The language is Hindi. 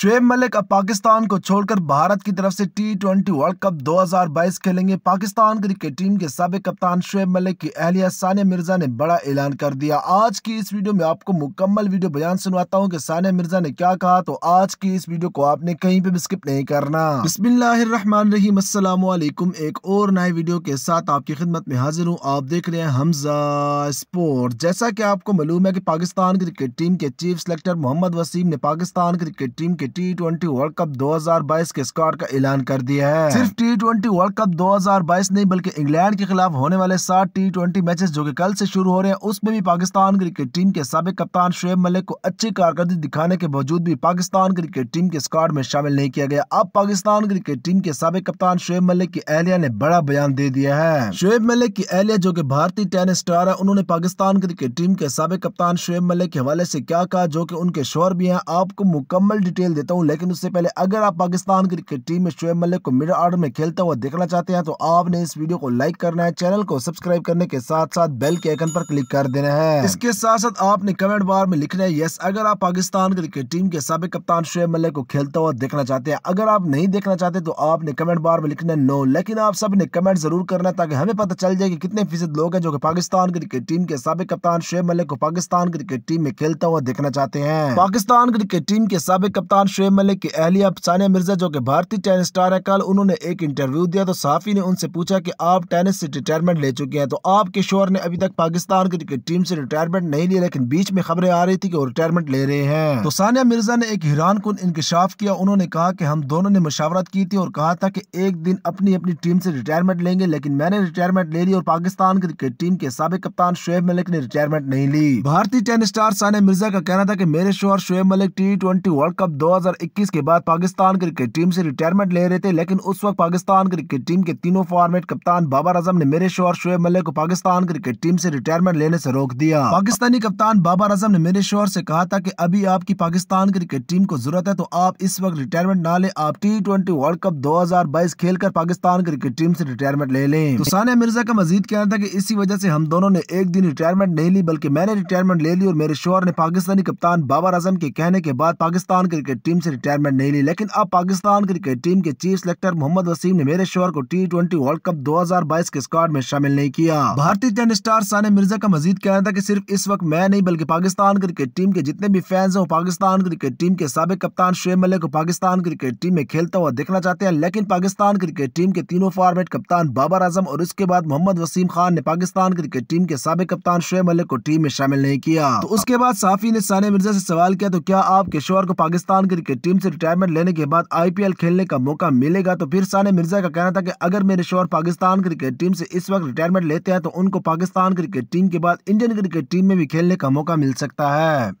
शुएब मलिक अब पाकिस्तान को छोड़कर भारत की तरफ़ से टी ट्वेंटी वर्ल्ड कप 2022 खेलेंगे। पाकिस्तान क्रिकेट टीम के सबक कप्तान शुएब मलिक की अहलिया सानिया मिर्ज़ा ने बड़ा ऐलान कर दिया। आज की इस वीडियो में आपको मुकम्मल वीडियो बयान सुनवाता हूँ कि सानिया मिर्ज़ा ने क्या कहा तो आज की इस वीडियो को आपने कहीं पे भी स्किप नहीं करना। वालेकुम एक और नए वीडियो के साथ आपकी खिदमत में हाजिर हूँ। आप देख रहे हैं हमजा स्पोर्ट। जैसा की आपको मालूम है की पाकिस्तान क्रिकेट टीम के चीफ सेलेक्टर मोहम्मद वसीम ने पाकिस्तान क्रिकेट टीम के टी ट्वेंटी वर्ल्ड कप 2022 के स्क्वाड का ऐलान कर दिया है। सिर्फ़ टी ट्वेंटी वर्ल्ड कप 2022 नहीं, बल्कि इंग्लैंड के खिलाफ होने वाले सात टी ट्वेंटी मैचेस जो कि कल से शुरू हो रहे हैं, उसमें भी पाकिस्तान क्रिकेट टीम के सबक कप्तान शुएब मलिक को अच्छी कारकर्दगी दिखाने के बावजूद भी पाकिस्तान क्रिकेट टीम के स्क्वाड में शामिल नहीं किया गया। अब पाकिस्तान क्रिकेट टीम के सबक कप्तान शुएब मलिक की एहलिया ने बड़ा बयान दे दिया है। शुएब मलिक की एहलिया जो की भारतीय टेनिस स्टार है, उन्होंने पाकिस्तान क्रिकेट टीम के सबक कप्तान शुएब मलिक के हवाले से क्या कहा, जो की उनके शोर भी है, आपको मुकम्मल डिटेल देता हूँ, लेकिन उससे पहले अगर आप पाकिस्तान क्रिकेट टीम में शुएब मलिक को मिडल ऑर्डर में खेलता हुआ देखना चाहते हैं तो आपने इस वीडियो को लाइक करना है, चैनल को सब्सक्राइब करने के साथ साथ बेल के आइकन पर क्लिक कर देना है। इसके साथ साथ आपने कमेंट बार में लिखना है, यस, अगर आप पाकिस्तान क्रिकेट टीम के सबक कप्तान शुएब मलिक को खेलता हुआ देखना चाहते हैं, अगर आप नहीं देखना चाहते तो आपने कमेंट बार में लिखना है, नो लेकिन आप सबने कमेंट ज़रूर करना ताकि हमें पता चल जाए कि कितने फ़ीसद लोग हैं जो कि पाकिस्तान क्रिकेट टीम के सबक कप्तान शुएब मलिक को पाकिस्तान क्रिकेट टीम में खेलता हुआ देखना चाहते हैं। पाकिस्तान क्रिकेट टीम के सबक कप्तान शुएब मलिक की अहलिया सानिया मिर्ज़ा, जो कि भारतीय टेनिस स्टार है, कल उन्होंने एक इंटरव्यू दिया। तो साफी ने उनसे पूछा कि आप टेनिस से रिटायरमेंट ले चुके हैं तो आपके शोर ने अभी तक पाकिस्तान क्रिकेट टीम से रिटायरमेंट नहीं लिया, लेकिन बीच में खबरें आ रही थी कि वो रिटायरमेंट ले रहे हैं। तो सानिया मिर्ज़ा ने एक हैरान कन इंकशाफ किया। उन्होंने कहा कि हम दोनों ने मुशावरत की थी और कहा था कि एक दिन अपनी अपनी टीम से रिटायरमेंट लेंगे, लेकिन मैंने रिटायरमेंट ले ली और पाकिस्तान क्रिकेट टीम के सबक कप्तान शुएब मलिक ने रिटायरमेंट नहीं ली। भारतीय टेनिस स्टार सानिया मिर्ज़ा का कहना था कि मेरे शोर Shoaib Malik T twenty World Cup 2021 के बाद पाकिस्तान क्रिकेट टीम से रिटायरमेंट ले रहे थे, लेकिन उस वक्त पाकिस्तान क्रिकेट टीम के तीनों फॉर्मेट कप्तान बाबर आज़म ने मेरे शोर शुएब मलिक को पाकिस्तान क्रिकेट टीम से रिटायरमेंट लेने से रोक दिया। पाकिस्तानी कप्तान बाबर आज़म ने मेरे शोर से कहा था की अभी आपकी पाकिस्तान क्रिकेट टीम को ज़रूरत है तो आप इस वक्त रिटायरमेंट ना ले। आप टी वर्ल्ड कप दो हज़ार बाईस खेल कर पाकिस्तान क्रिकेट टीम से रिटायरमेंट ले लें। तो सानिया मिर्ज़ा का मजीद कहना था कि इसी वजह से हम दोनों ने एक दिन रिटायरमेंट नहीं ली, बल्कि मैंने रिटायरमेंट ले ली और मेरे शोर ने पाकिस्तानी कप्तान बाबर आज़म के कहने के बाद पाकिस्तान क्रिकेट टीम से रिटायरमेंट नहीं ली, लेकिन अब पाकिस्तान क्रिकेट टीम के चीफ सेलेक्टर मोहम्मद वसीम ने मेरे शोर को टी ट्वेंटी वर्ल्ड कप 2022 के स्क्वाड में शामिल नहीं किया। भारतीय टेनिस स्टार सानिया मिर्ज़ा का मजीद कहना था कि सिर्फ़ इस वक्त मैं नहीं, बल्कि पाकिस्तान क्रिकेट टीम के जितने भी फैंस हैं पाकिस्तान क्रिकेट टीम के सबक कप्तान शुएब मलिक को पाकिस्तान क्रिकेट टीम में खेलता हुआ देखना चाहते हैं, लेकिन पाकिस्तान क्रिकेट टीम के तीनों फॉर्मेट कप्तान बाबर आज़म और उसके बाद मोहम्मद वसीम खान ने पाकिस्तान क्रिकेट टीम के सबक कप्तान शुएब मलिक को टीम में शामिल नहीं किया। तो उसके बाद साफी ने सानिया मिर्ज़ा से सवाल किया तो क्या आपके शोर को पाकिस्तान क्रिकेट टीम से रिटायरमेंट लेने के बाद आईपीएल खेलने का मौका मिलेगा तो फिर सानिया मिर्ज़ा का कहना था कि अगर मेरे शोर पाकिस्तान क्रिकेट टीम से इस वक्त रिटायरमेंट लेते हैं तो उनको पाकिस्तान क्रिकेट टीम के बाद इंडियन क्रिकेट टीम में भी खेलने का मौका मिल सकता है।